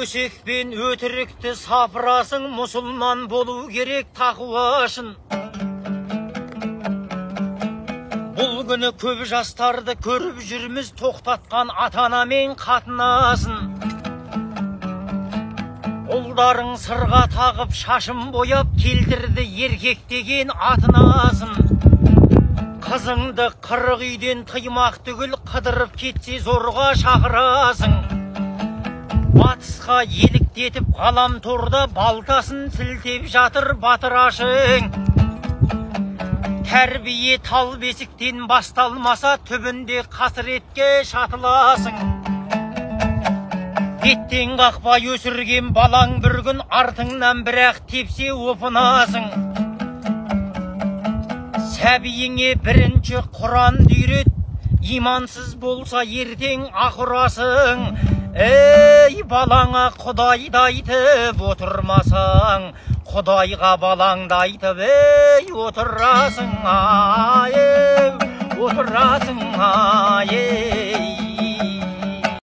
өсек пен өтірікті сапырасың мұсылман болу керек тақуашын бұл күні көп жастарды көріп жүрміз тоқтатқан ата анамен қатынасын. Ұлдарың сырға тағып шашын бояп келтірді еркек деген атынасын. Қызыңды қырық үйден тыймақ түгіл қыдырып кетсе зорға шақырасың. Батысқа еліктетіп ғаламторда балтасын сілтеп жатыр батырашың тәрбие тал бесіктен басталмаса түбінде қасіретке шатыласың. Беттен қақпай өсірген балаң бір күн артыңнан бірақ тепсе опынасың. Сәбиіңе бірінші құранды үйрет имансыз болса ертең ақ ұрасың ей балаңа құдайды айтып отырмасаң құдайға балаңды айтып ей отырасың ай отырасың ай